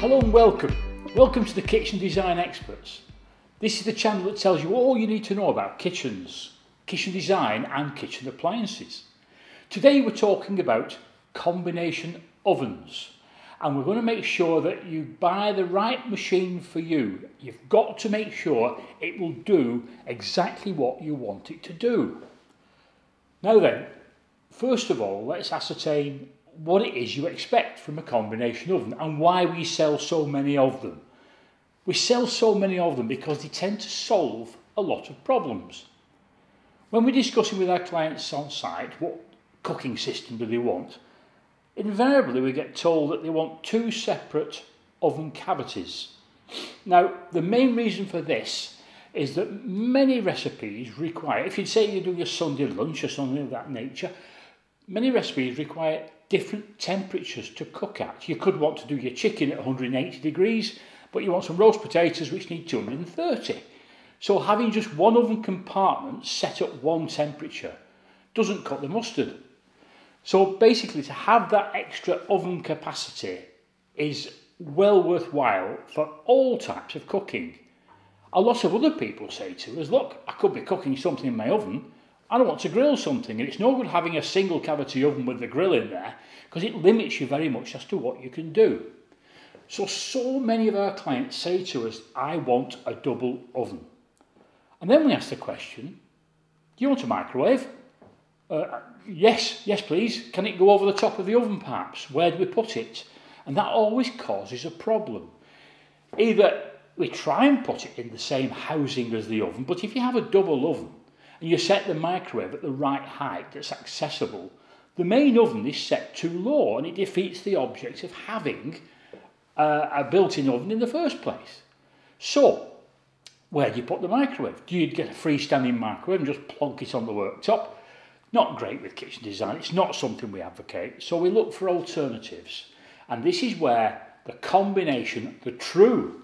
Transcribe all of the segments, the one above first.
Hello and welcome. Welcome to the Kitchen Design Experts. This is the channel that tells you all you need to know about kitchens, kitchen design and kitchen appliances. Today we're talking about combination ovens and we're going to make sure that you buy the right machine for you. You've got to make sure it will do exactly what you want it to do. Now then, first of all, let's ascertain what it is you expect from a combination oven and why we sell so many of them. We sell so many of them because they tend to solve a lot of problems. When we're discussing with our clients on site what cooking system do they want, invariably we get told that they want two separate oven cavities. Now, the main reason for this is that many recipes require, if you say you're doing a Sunday lunch or something of that nature, many recipes require different temperatures to cook at. You could want to do your chicken at 180 degrees, but you want some roast potatoes which need 230. So having just one oven compartment set at one temperature doesn't cut the mustard. So basically to have that extra oven capacity is well worthwhile for all types of cooking. A lot of other people say to us, look, I could be cooking something in my oven, I don't want to grill something and it's no good having a single cavity oven with the grill in there because it limits you very much as to what you can do. So, so many of our clients say to us, I want a double oven. And then we ask the question, do you want a microwave? Uh, yes, yes please. Can it go over the top of the oven perhaps? Where do we put it? And that always causes a problem. Either we try and put it in the same housing as the oven, but if you have a double oven, and you set the microwave at the right height that's accessible, the main oven is set too low and it defeats the object of having uh, a built-in oven in the first place. So, where do you put the microwave? Do you get a freestanding microwave and just plonk it on the worktop? Not great with kitchen design, it's not something we advocate, so we look for alternatives. And this is where the combination, the true,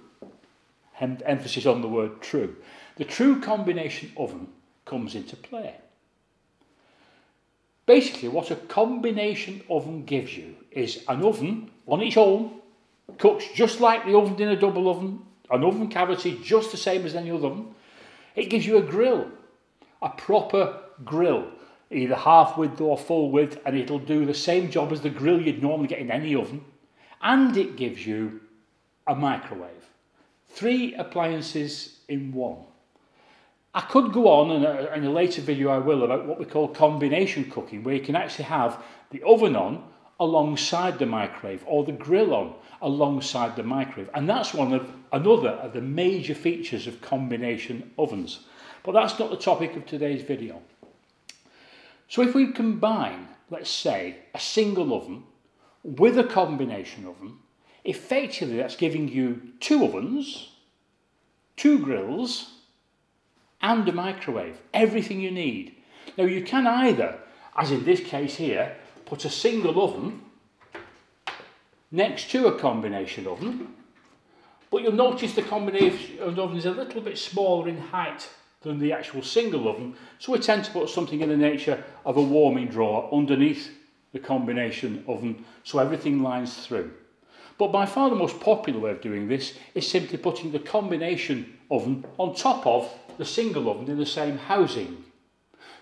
emphasis on the word true, the true combination oven comes into play. Basically, what a combination oven gives you is an oven on its own, cooks just like the oven in a double oven, an oven cavity just the same as any other oven. It gives you a grill, a proper grill, either half width or full width, and it'll do the same job as the grill you'd normally get in any oven. And it gives you a microwave. Three appliances in one. I could go on in a, in a later video I will about what we call combination cooking where you can actually have the oven on alongside the microwave or the grill on alongside the microwave and that's one of another of the major features of combination ovens but that's not the topic of today's video. So if we combine let's say a single oven with a combination oven effectively that's giving you two ovens, two grills and a microwave, everything you need. Now you can either, as in this case here, put a single oven next to a combination oven, but you'll notice the combination oven is a little bit smaller in height than the actual single oven, so we tend to put something in the nature of a warming drawer underneath the combination oven so everything lines through. But by far the most popular way of doing this is simply putting the combination oven on top of the single oven in the same housing.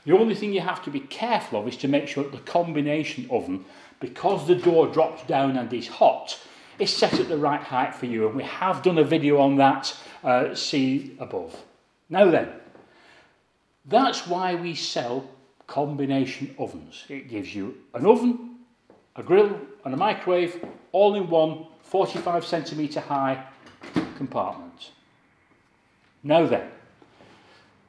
The only thing you have to be careful of is to make sure that the combination oven, because the door drops down and is hot, is set at the right height for you. And we have done a video on that, uh, see above. Now then, that's why we sell combination ovens. It gives you an oven, a grill and a microwave, all in one 45 centimetre high compartment. Now then,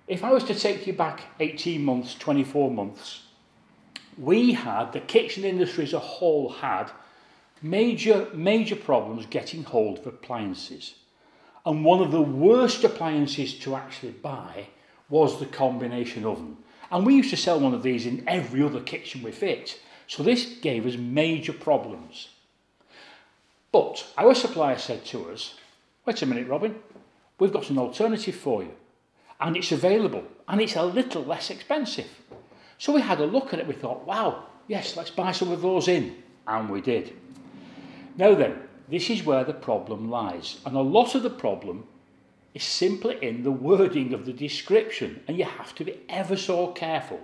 if I was to take you back 18 months, 24 months, we had, the kitchen industry as a whole had, major, major problems getting hold of appliances. And one of the worst appliances to actually buy was the combination oven. And we used to sell one of these in every other kitchen we fit. So this gave us major problems. But our supplier said to us, wait a minute, Robin, we've got an alternative for you and it's available and it's a little less expensive. So we had a look at it, we thought, wow, yes, let's buy some of those in. And we did. Now then, this is where the problem lies. And a lot of the problem is simply in the wording of the description, and you have to be ever so careful.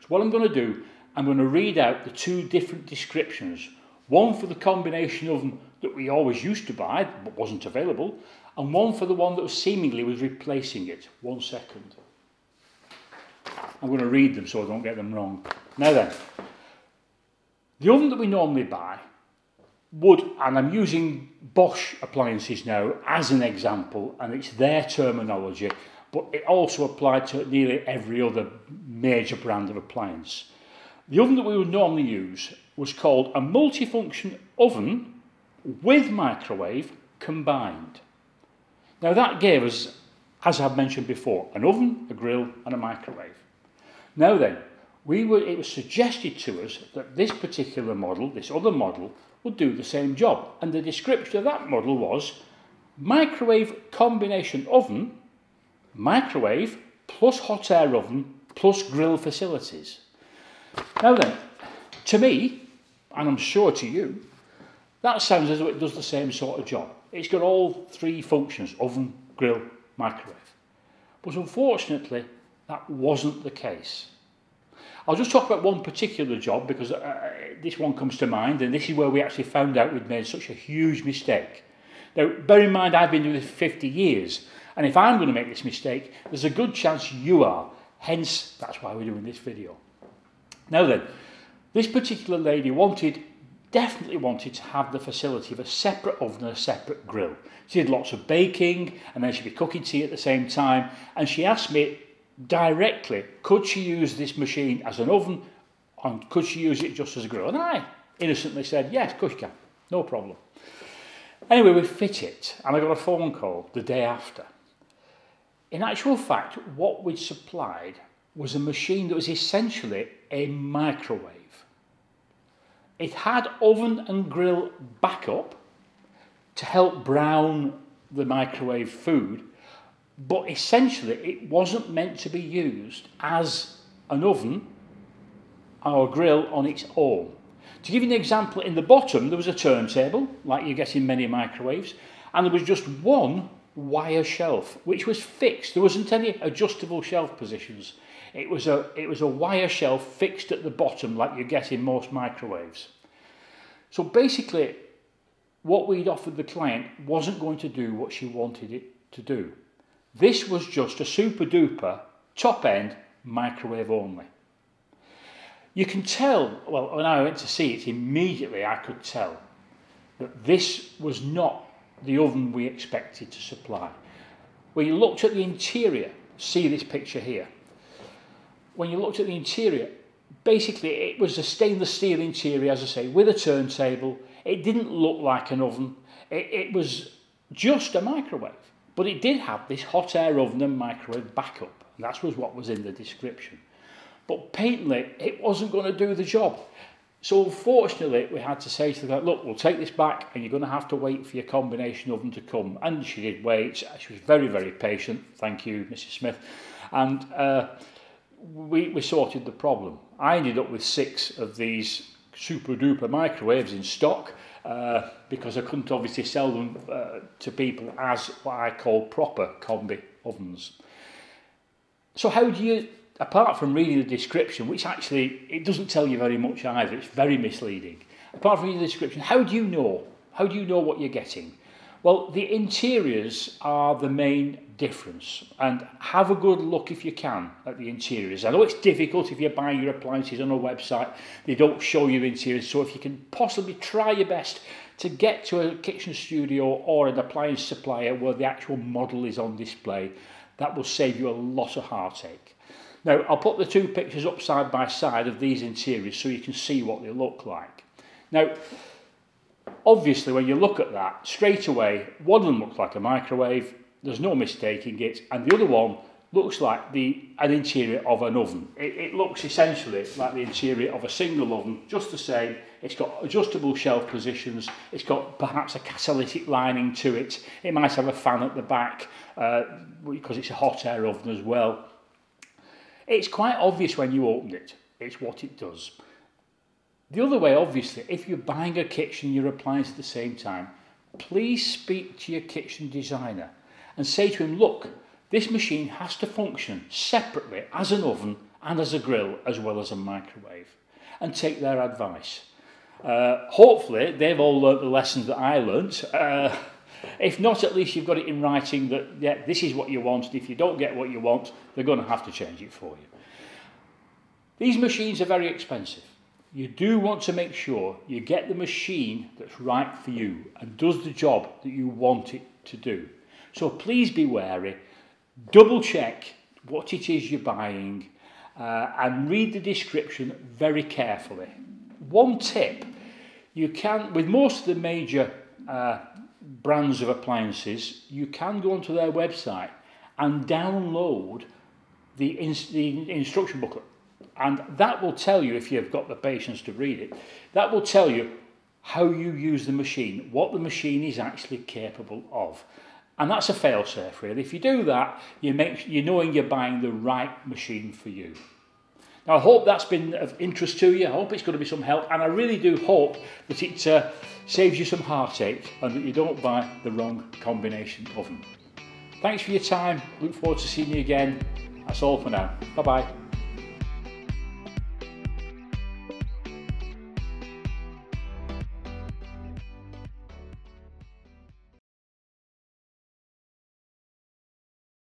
So, what I'm going to do, I'm going to read out the two different descriptions one for the combination oven that we always used to buy but wasn't available, and one for the one that was seemingly was replacing it. One second. I'm going to read them so I don't get them wrong. Now then, the oven that we normally buy would, and I'm using Bosch appliances now as an example, and it's their terminology, but it also applied to nearly every other major brand of appliance. The oven that we would normally use was called a multifunction oven with microwave combined. Now that gave us, as I've mentioned before, an oven, a grill and a microwave. Now then, we were, it was suggested to us that this particular model, this other model, would do the same job. And the description of that model was microwave combination oven, microwave plus hot air oven plus grill facilities. Now then, to me, and I'm sure to you, that sounds as though it does the same sort of job. It's got all three functions, oven, grill, microwave. But unfortunately, that wasn't the case. I'll just talk about one particular job because uh, this one comes to mind, and this is where we actually found out we'd made such a huge mistake. Now, bear in mind, I've been doing this for 50 years, and if I'm going to make this mistake, there's a good chance you are. Hence, that's why we're doing this video. Now then, this particular lady wanted, definitely wanted to have the facility of a separate oven and a separate grill. She did lots of baking, and then she'd be cooking tea at the same time, and she asked me directly, could she use this machine as an oven and could she use it just as a grill? And I innocently said, yes, of course you can, no problem. Anyway, we fit it and I got a phone call the day after. In actual fact, what we'd supplied was a machine that was essentially a microwave. It had oven and grill backup to help brown the microwave food, but essentially it wasn't meant to be used as an oven or grill on its own. To give you an example, in the bottom there was a turntable, like you get in many microwaves, and there was just one wire shelf, which was fixed. There wasn't any adjustable shelf positions. It was a, it was a wire shelf fixed at the bottom, like you get in most microwaves. So basically, what we'd offered the client wasn't going to do what she wanted it to do. This was just a super duper top end microwave only. You can tell, well, when I went to see it, immediately I could tell that this was not the oven we expected to supply. You looked at the interior, see this picture here. When you looked at the interior, basically it was a stainless steel interior, as I say, with a turntable. It didn't look like an oven. It, it was just a microwave. But it did have this hot air oven and microwave backup. And that was what was in the description. But patently, it wasn't going to do the job. So unfortunately, we had to say to them, look, we'll take this back and you're going to have to wait for your combination oven to come. And she did wait. She was very, very patient. Thank you, Mrs. Smith. And uh, we, we sorted the problem. I ended up with six of these super duper microwaves in stock uh, because I couldn't obviously sell them uh, to people as what I call proper combi ovens. So how do you, apart from reading the description, which actually it doesn't tell you very much either, it's very misleading. Apart from reading the description, how do you know? How do you know what you're getting? Well, the interiors are the main difference and have a good look if you can at the interiors. I know it's difficult if you're buying your appliances on a website, they don't show you interiors, so if you can possibly try your best to get to a kitchen studio or an appliance supplier where the actual model is on display, that will save you a lot of heartache. Now, I'll put the two pictures up side by side of these interiors so you can see what they look like. Now, obviously, when you look at that, straight away, one of them looks like a microwave, there's no mistaking it, and the other one looks like the an interior of an oven. It, it looks essentially like the interior of a single oven, just the same. It's got adjustable shelf positions. It's got perhaps a catalytic lining to it. It might have a fan at the back uh, because it's a hot air oven as well. It's quite obvious when you open it. It's what it does. The other way, obviously, if you're buying a kitchen, your appliance at the same time, please speak to your kitchen designer and say to him, look, this machine has to function separately as an oven and as a grill as well as a microwave and take their advice. Uh, hopefully they've all learnt the lessons that I learnt. Uh, if not, at least you've got it in writing that yeah, this is what you want. and If you don't get what you want, they're going to have to change it for you. These machines are very expensive. You do want to make sure you get the machine that's right for you and does the job that you want it to do. So please be wary, double check what it is you're buying uh, and read the description very carefully. One tip, you can, with most of the major uh, brands of appliances, you can go onto their website and download the, the instruction booklet. And that will tell you, if you've got the patience to read it, that will tell you how you use the machine, what the machine is actually capable of. And that's a fail-safe, really. If you do that, you make, you're knowing you're buying the right machine for you. Now, I hope that's been of interest to you. I hope it's going to be some help. And I really do hope that it uh, saves you some heartache and that you don't buy the wrong combination oven. Thanks for your time. Look forward to seeing you again. That's all for now. Bye-bye.